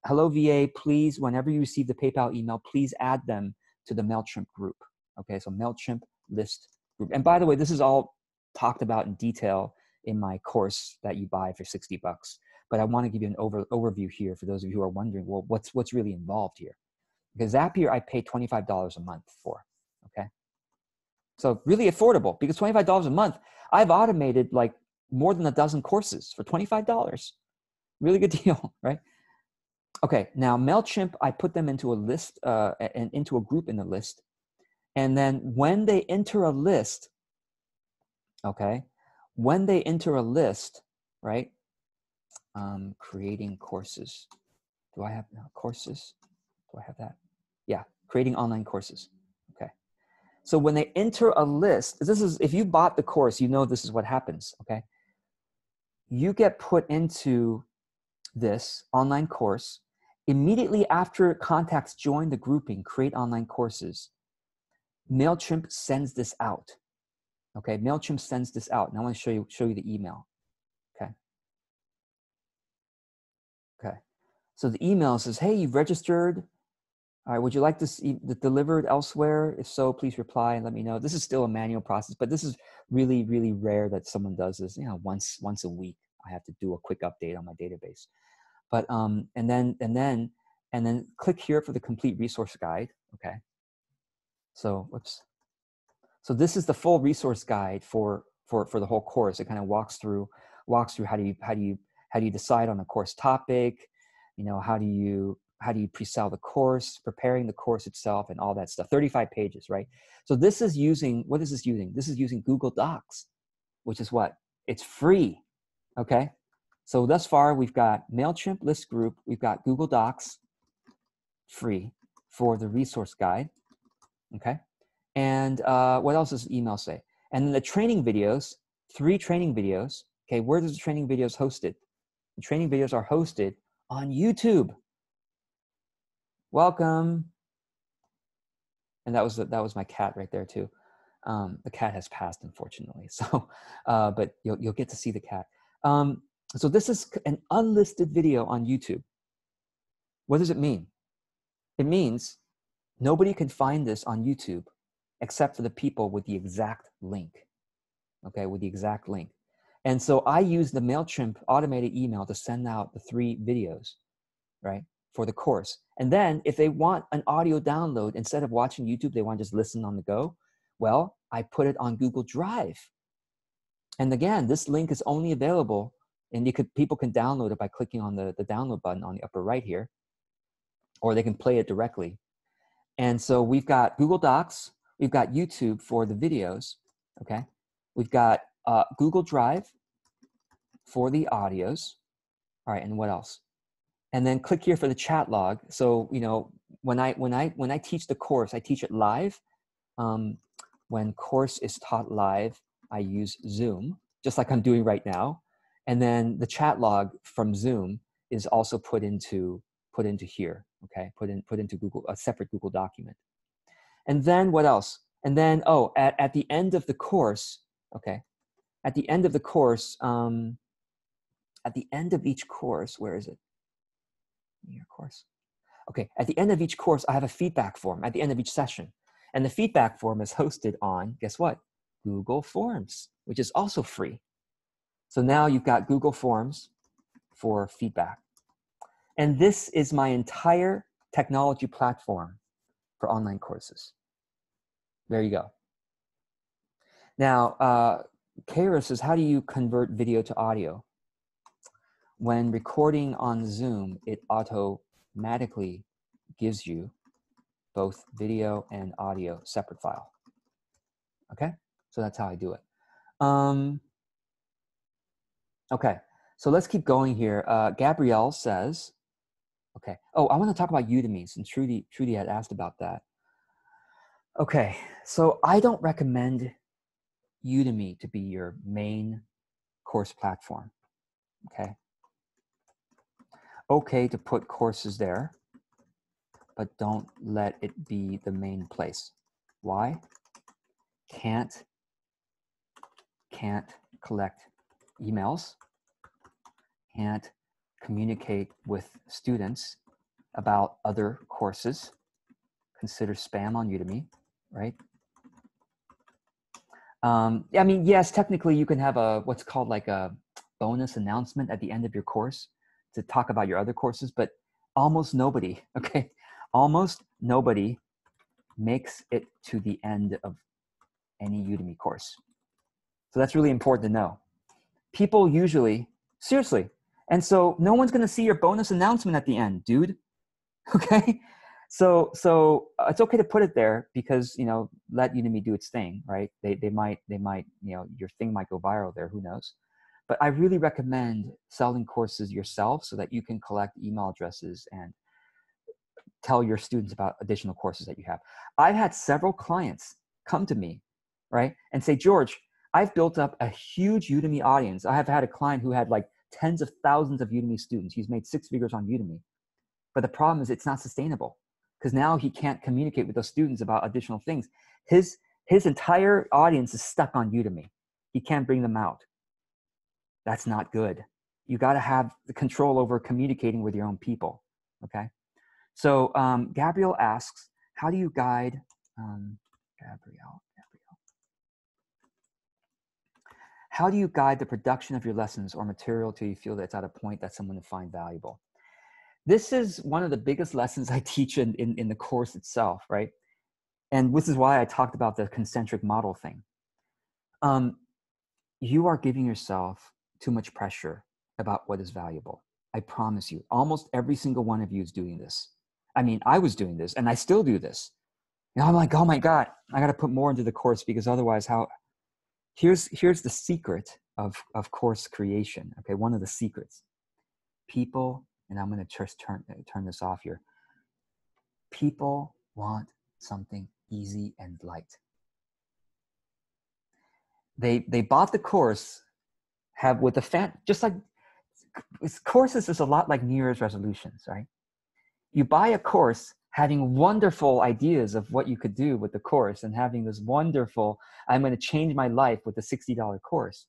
Hello, VA, please, whenever you receive the PayPal email, please add them to the MailChimp group. Okay, so MailChimp list group. And by the way, this is all talked about in detail in my course that you buy for 60 bucks. But I want to give you an over, overview here for those of you who are wondering, well, what's, what's really involved here? Because Zapier, I pay $25 a month for, okay? So really affordable because $25 a month, I've automated like more than a dozen courses for $25. Really good deal, right? Okay, now MailChimp, I put them into a list uh, and into a group in the list. And then when they enter a list, okay, when they enter a list, right, um, creating courses. Do I have uh, courses? Do I have that? Yeah, creating online courses. Okay. So when they enter a list, this is, if you bought the course, you know this is what happens, okay? you get put into this online course immediately after contacts join the grouping create online courses mailchimp sends this out okay mailchimp sends this out and i want to show you show you the email okay okay so the email says hey you've registered all right would you like this e- delivered elsewhere if so please reply and let me know this is still a manual process but this is really really rare that someone does this you know once once a week I have to do a quick update on my database. But um, and then and then and then click here for the complete resource guide. Okay. So whoops. So this is the full resource guide for for for the whole course. It kind of walks through walks through how do you how do you how do you decide on the course topic, you know, how do you how do you pre-sell the course, preparing the course itself, and all that stuff. 35 pages, right? So this is using what is this using? This is using Google Docs, which is what? It's free. Okay, so thus far we've got MailChimp list group, we've got Google Docs free for the resource guide. Okay, and uh, what else does email say? And then the training videos, three training videos. Okay, where does the training videos hosted? The training videos are hosted on YouTube. Welcome. And that was that was my cat right there too. Um, the cat has passed, unfortunately. So, uh, but you'll you'll get to see the cat. Um, so this is an unlisted video on YouTube. What does it mean? It means nobody can find this on YouTube except for the people with the exact link. Okay, with the exact link. And so I use the MailChimp automated email to send out the three videos, right, for the course. And then if they want an audio download, instead of watching YouTube, they want to just listen on the go, well, I put it on Google Drive and again, this link is only available, and you could people can download it by clicking on the, the download button on the upper right here, or they can play it directly. And so we've got Google Docs, we've got YouTube for the videos, okay? We've got uh, Google Drive for the audios. All right, and what else? And then click here for the chat log. So you know when I when I when I teach the course, I teach it live. Um, when course is taught live, I use Zoom, just like I'm doing right now. And then the chat log from Zoom is also put into put into here, okay? Put in put into Google a separate Google document. And then what else? And then oh, at, at the end of the course, okay, at the end of the course, um, at the end of each course, where is it? Your course. Okay, at the end of each course, I have a feedback form at the end of each session. And the feedback form is hosted on, guess what? Google Forms, which is also free. So now you've got Google Forms for feedback. And this is my entire technology platform for online courses. There you go. Now, uh, Kara says, how do you convert video to audio? when recording on Zoom, it automatically gives you both video and audio separate file. Okay, so that's how I do it. Um, okay, so let's keep going here. Uh, Gabrielle says, okay. Oh, I want to talk about Udemy since Trudy, Trudy had asked about that. Okay, so I don't recommend Udemy to be your main course platform. Okay. Okay to put courses there, but don't let it be the main place. Why? Can't can't collect emails, can't communicate with students about other courses. Consider spam on Udemy, right? Um, I mean, yes, technically you can have a what's called like a bonus announcement at the end of your course to talk about your other courses, but almost nobody, okay, almost nobody makes it to the end of any Udemy course. So that's really important to know. People usually, seriously, and so no one's going to see your bonus announcement at the end, dude. Okay? so so uh, it's okay to put it there because you know let udemy do its thing right they they might they might you know your thing might go viral there who knows but i really recommend selling courses yourself so that you can collect email addresses and tell your students about additional courses that you have i've had several clients come to me right and say george i've built up a huge udemy audience i have had a client who had like tens of thousands of udemy students he's made six figures on udemy but the problem is it's not sustainable because now he can't communicate with those students about additional things. His his entire audience is stuck on Udemy. He can't bring them out. That's not good. You got to have the control over communicating with your own people. Okay. So um, asks, how do you guide um? Gabrielle. How do you guide the production of your lessons or material till you feel that it's at a point that someone will find valuable? this is one of the biggest lessons I teach in, in, in the course itself, right? And this is why I talked about the concentric model thing. Um, you are giving yourself too much pressure about what is valuable. I promise you, almost every single one of you is doing this. I mean, I was doing this and I still do this. And I'm like, oh my God, I got to put more into the course because otherwise, how? Here's, here's the secret of, of course creation. Okay, one of the secrets. People and I'm going to just turn turn this off here. People want something easy and light. They they bought the course, have with the fan just like courses is a lot like New Year's resolutions, right? You buy a course having wonderful ideas of what you could do with the course and having this wonderful, I'm going to change my life with a $60 course.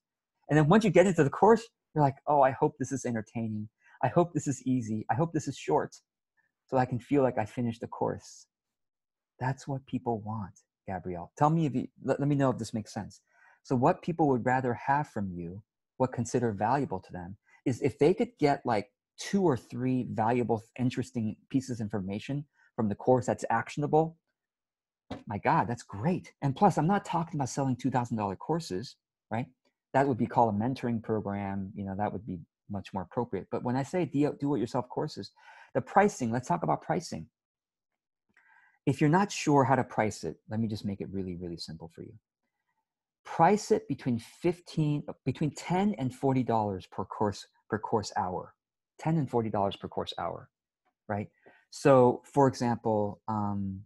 And then once you get into the course, you're like, oh, I hope this is entertaining. I hope this is easy. I hope this is short so I can feel like I finished the course. That's what people want, Gabrielle. Tell me if you, let, let me know if this makes sense. So, what people would rather have from you, what consider valuable to them, is if they could get like two or three valuable, interesting pieces of information from the course that's actionable. My God, that's great. And plus, I'm not talking about selling $2,000 courses, right? That would be called a mentoring program. You know, that would be much more appropriate. But when I say do it yourself courses, the pricing, let's talk about pricing. If you're not sure how to price it, let me just make it really, really simple for you. Price it between 15, between 10 and $40 per course, per course hour. 10 and $40 per course hour, right? So for example, um,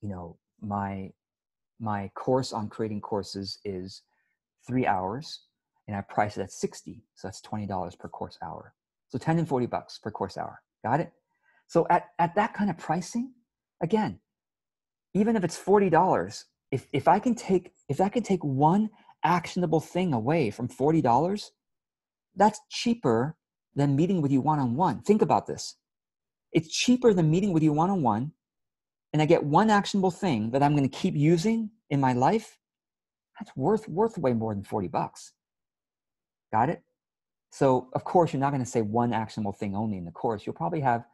you know, my, my course on creating courses is three hours and I price it at 60. So that's $20 per course hour. So 10 and 40 bucks per course hour. Got it? So at, at that kind of pricing, again, even if it's $40, if, if I can take if I can take one actionable thing away from $40, that's cheaper than meeting with you one-on-one. Think about this. It's cheaper than meeting with you one-on-one, and I get one actionable thing that I'm going to keep using in my life. That's worth worth way more than 40 bucks. Got it? So, of course, you're not going to say one actionable thing only in the course. You'll probably have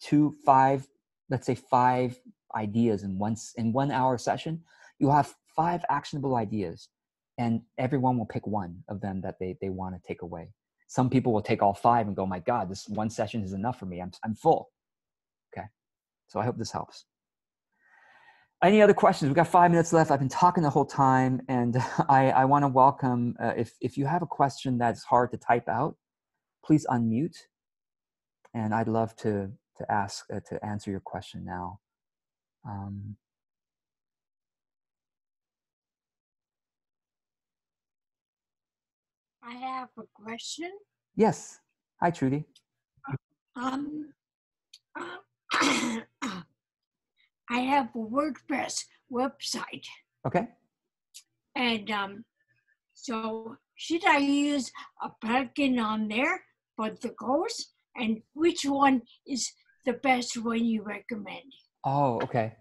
two, five, let's say five ideas in one, in one hour session. You'll have five actionable ideas, and everyone will pick one of them that they, they want to take away. Some people will take all five and go, my God, this one session is enough for me. I'm, I'm full. So I hope this helps. Any other questions? We've got five minutes left. I've been talking the whole time, and I, I want to welcome. Uh, if if you have a question that's hard to type out, please unmute, and I'd love to to ask uh, to answer your question now. Um, I have a question. yes. Hi, Trudy. Um, uh, I have a WordPress website, Okay. and um, so should I use a plugin on there for the course? And which one is the best one you recommend? Oh, okay.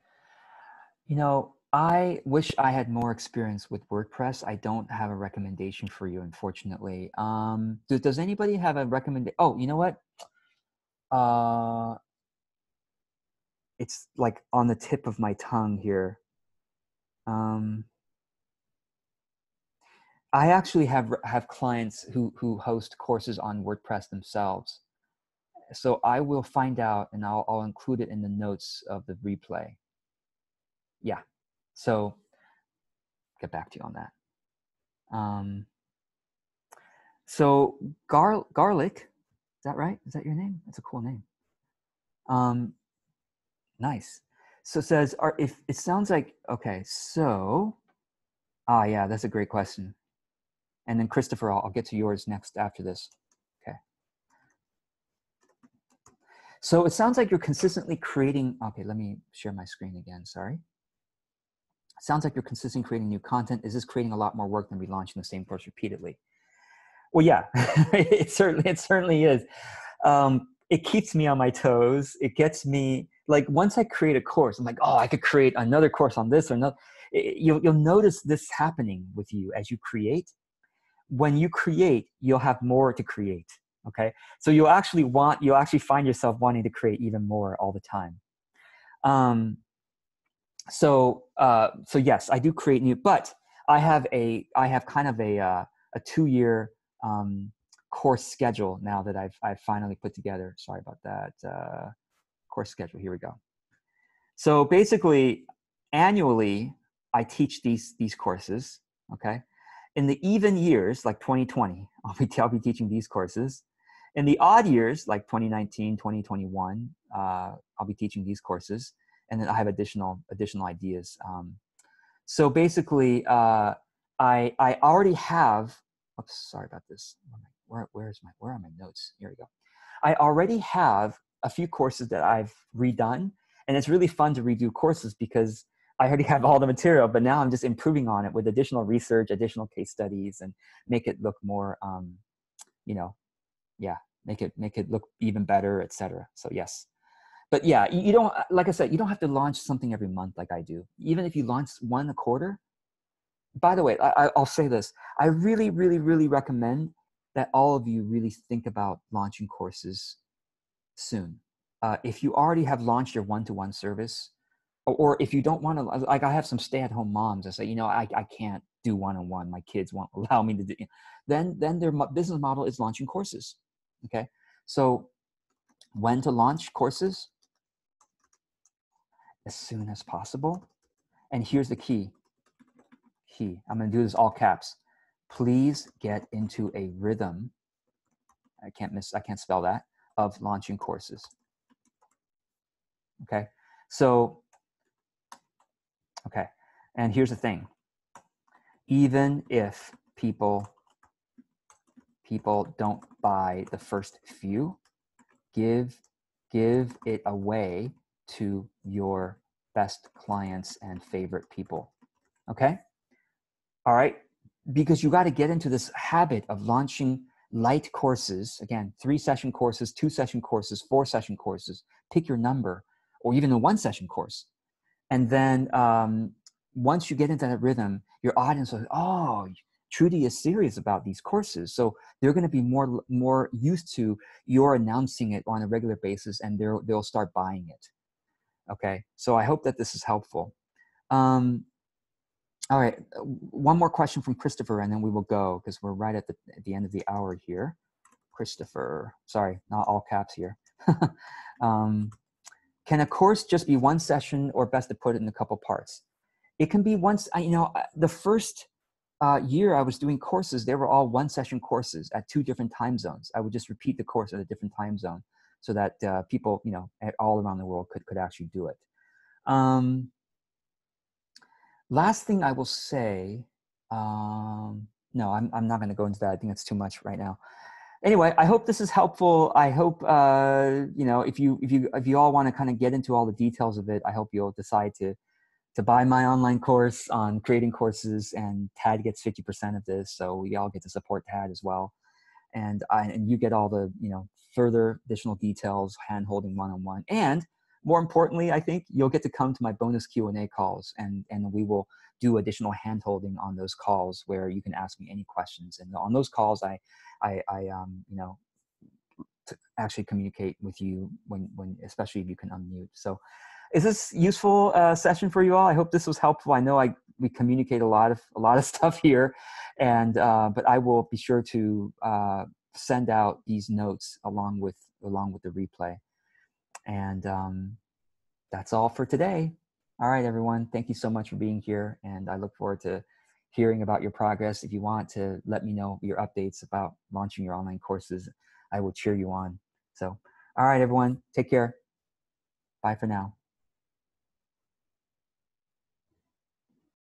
You know, I wish I had more experience with WordPress. I don't have a recommendation for you, unfortunately. Um, do, does anybody have a recommendation? Oh, you know what? Uh, it's like on the tip of my tongue here. Um, I actually have have clients who who host courses on WordPress themselves. So I will find out and I'll I'll include it in the notes of the replay. Yeah. So get back to you on that. Um, so gar- garlic, is that right? Is that your name? That's a cool name. Um, nice. So it says, are if it sounds like okay, so ah yeah, that's a great question. And then Christopher, I'll, I'll get to yours next after this. Okay. So it sounds like you're consistently creating. Okay, let me share my screen again. Sorry. Sounds like you're consistently creating new content. Is this creating a lot more work than relaunching the same course repeatedly? Well, yeah, it certainly it certainly is. Um, it keeps me on my toes. It gets me like once I create a course, I'm like, oh, I could create another course on this or another. You'll you'll notice this happening with you as you create. When you create, you'll have more to create. Okay, so you'll actually want you'll actually find yourself wanting to create even more all the time. Um, so uh, so yes, I do create new, but I have a I have kind of a uh, a two year um, course schedule now that I've I've finally put together. Sorry about that. Uh, course schedule. Here we go. So basically, annually, I teach these these courses. Okay, in the even years, like 2020, I'll be I'll be teaching these courses. In the odd years, like 2019, 2021, uh, I'll be teaching these courses and then I have additional additional ideas. Um, so basically, uh, I I already have. Oops, sorry about this. Where where's my where are my notes? Here we go. I already have a few courses that I've redone, and it's really fun to redo courses because I already have all the material, but now I'm just improving on it with additional research, additional case studies, and make it look more, um, you know, yeah, make it make it look even better, etc. So yes, but yeah, you don't like I said, you don't have to launch something every month like I do. Even if you launch one a quarter. By the way, I, I'll say this: I really, really, really recommend that all of you really think about launching courses soon. Uh, if you already have launched your one-to-one service, or, or if you don't want to, like I have some stay-at-home moms that say, you know, I, I can't do one-on-one. My kids won't allow me to do. Then then their business model is launching courses. Okay, so when to launch courses? as soon as possible. And here's the key. Key. I'm going to do this all caps. Please get into a rhythm. I can't miss. I can't spell that of launching courses. Okay. So. Okay. And here's the thing. Even if people people don't buy the first few, give give it away to your best clients and favorite people. Okay? All right? Because you got to get into this habit of launching light courses again, three session courses, two session courses, four session courses. Pick your number, or even a one session course. And then um, once you get into that rhythm, your audience will, oh, Trudy is serious about these courses. So they're going to be more more used to your announcing it on a regular basis, and they'll they'll start buying it. Okay, so I hope that this is helpful. Um, all right, one more question from Christopher, and then we will go because we're right at the, at the end of the hour here. Christopher. Sorry, not all caps here. um, can a course just be one session or best to put it in a couple parts? It can be once, you know, the first uh, year I was doing courses, they were all one session courses at two different time zones. I would just repeat the course at a different time zone so that uh, people, you know, all around the world could, could actually do it. Um, last thing I will say, um, no, I'm, I'm not going to go into that. I think it's too much right now. Anyway, I hope this is helpful. I hope uh, you know if you if you if you all want to kind of get into all the details of it. I hope you'll decide to to buy my online course on creating courses, and Tad gets fifty percent of this, so we all get to support Tad as well. And I and you get all the you know further additional details, hand holding one on one, and more importantly, I think you'll get to come to my bonus Q and A calls, and and we will do additional handholding on those calls where you can ask me any questions. And on those calls, I I, I um, you know actually communicate with you when when especially if you can unmute. So is this useful uh, session for you all? I hope this was helpful. I know I we communicate a lot of a lot of stuff here, and uh, but I will be sure to uh, send out these notes along with along with the replay. And um, that's all for today. All right, everyone. Thank you so much for being here, and I look forward to hearing about your progress. If you want to let me know your updates about launching your online courses, I will cheer you on. So, all right, everyone. Take care. Bye for now.